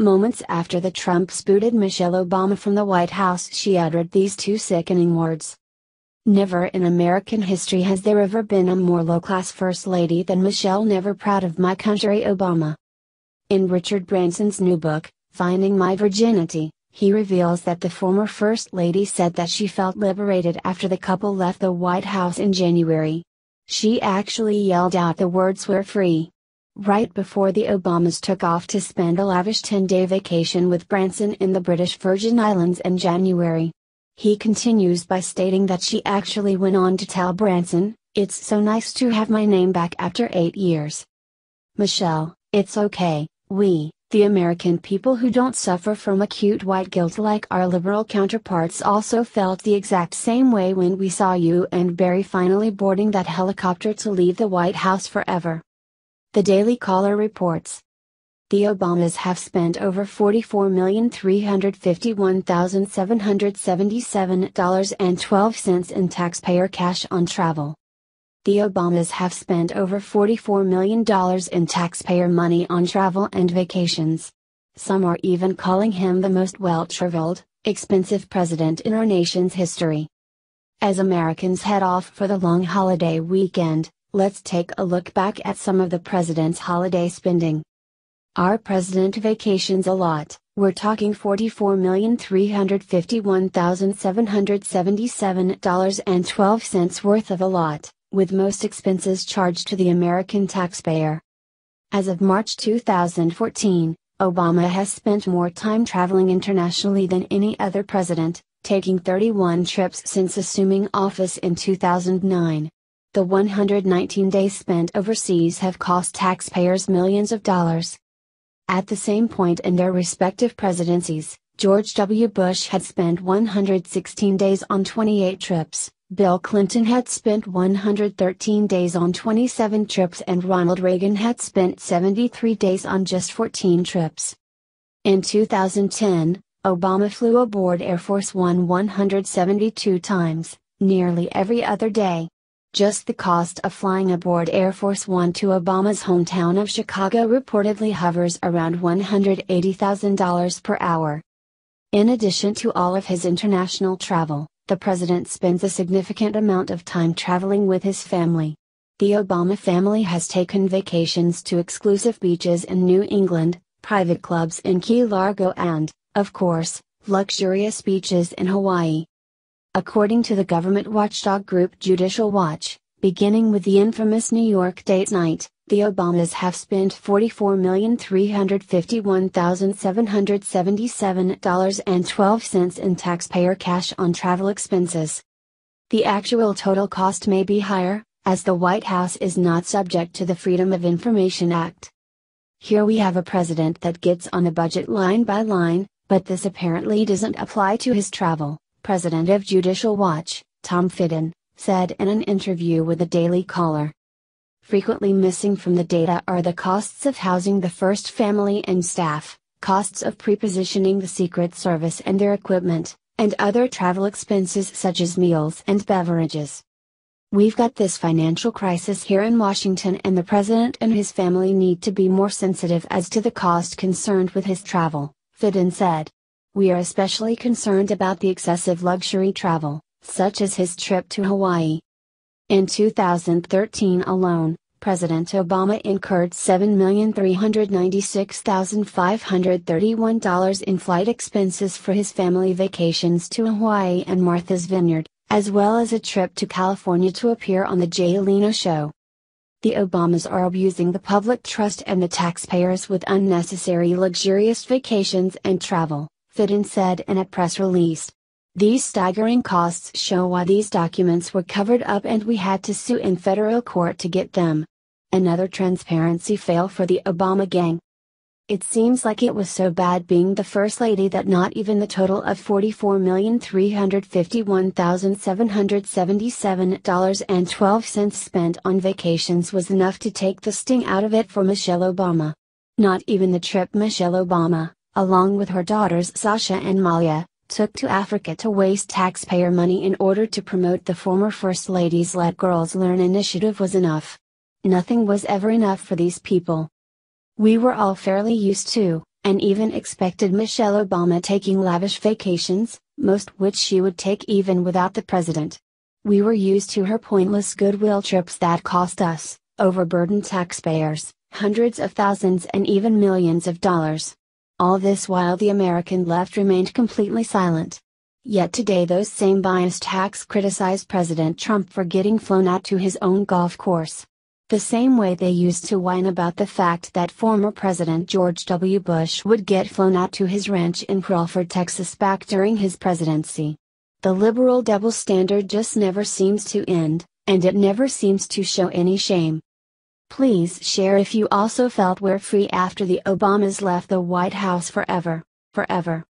Moments after the Trumps booted Michelle Obama from the White House, she uttered these two sickening words. Never in American history has there ever been a more low class First Lady than Michelle, never proud of my country, Obama. In Richard Branson's new book, Finding My Virginity, he reveals that the former First Lady said that she felt liberated after the couple left the White House in January. She actually yelled out the words We're free. Right before the Obamas took off to spend a lavish 10 day vacation with Branson in the British Virgin Islands in January. He continues by stating that she actually went on to tell Branson, It's so nice to have my name back after eight years. Michelle, it's okay, we, the American people who don't suffer from acute white guilt like our liberal counterparts also felt the exact same way when we saw you and Barry finally boarding that helicopter to leave the White House forever. The Daily Caller reports the Obamas have spent over $44,351,777.12 in taxpayer cash on travel. The Obamas have spent over $44 million in taxpayer money on travel and vacations. Some are even calling him the most well traveled, expensive president in our nation's history. As Americans head off for the long holiday weekend, let's take a look back at some of the president's holiday spending. Our president vacations a lot, we're talking $44,351,777.12 worth of a lot, with most expenses charged to the American taxpayer. As of March 2014, Obama has spent more time traveling internationally than any other president, taking 31 trips since assuming office in 2009. The 119 days spent overseas have cost taxpayers millions of dollars. At the same point in their respective presidencies, George W. Bush had spent 116 days on 28 trips, Bill Clinton had spent 113 days on 27 trips, and Ronald Reagan had spent 73 days on just 14 trips. In 2010, Obama flew aboard Air Force One 172 times, nearly every other day. Just the cost of flying aboard Air Force One to Obama's hometown of Chicago reportedly hovers around $180,000 per hour. In addition to all of his international travel, the president spends a significant amount of time traveling with his family. The Obama family has taken vacations to exclusive beaches in New England, private clubs in Key Largo, and, of course, luxurious beaches in Hawaii. According to the government watchdog group Judicial Watch, beginning with the infamous New York date night, the Obamas have spent $44,351,777.12 in taxpayer cash on travel expenses. The actual total cost may be higher, as the White House is not subject to the Freedom of Information Act. Here we have a president that gets on the budget line by line, but this apparently doesn't apply to his travel president of Judicial Watch, Tom Fitton, said in an interview with the Daily Caller. Frequently missing from the data are the costs of housing the first family and staff, costs of prepositioning the Secret Service and their equipment, and other travel expenses such as meals and beverages. We've got this financial crisis here in Washington, and the president and his family need to be more sensitive as to the cost concerned with his travel, Fitton said. We are especially concerned about the excessive luxury travel, such as his trip to Hawaii. In 2013 alone, President Obama incurred $7,396,531 in flight expenses for his family vacations to Hawaii and Martha's Vineyard, as well as a trip to California to appear on The Jay Leno Show. The Obamas are abusing the public trust and the taxpayers with unnecessary luxurious vacations and travel. Fitton said in a press release. These staggering costs show why these documents were covered up and we had to sue in federal court to get them. Another transparency fail for the Obama gang. It seems like it was so bad being the First Lady that not even the total of $44,351,777.12 spent on vacations was enough to take the sting out of it for Michelle Obama. Not even the trip Michelle Obama, along with her daughters Sasha and Malia, took to Africa to waste taxpayer money in order to promote the former First Lady's Let Girls Learn initiative was enough. Nothing was ever enough for these people. We were all fairly used to, and even expected Michelle Obama taking lavish vacations, most which she would take even without the president. We were used to her pointless goodwill trips that cost us, overburdened taxpayers, hundreds of thousands and even millions of dollars. All this while the American left remained completely silent. Yet today those same biased hacks criticize President Trump for getting flown out to his own golf course. The same way they used to whine about the fact that former President George W. Bush would get flown out to his ranch in Crawford, Texas back during his presidency. The liberal double standard just never seems to end, and it never seems to show any shame. Please share if you also felt we're free after the Obamas left the White House forever, forever.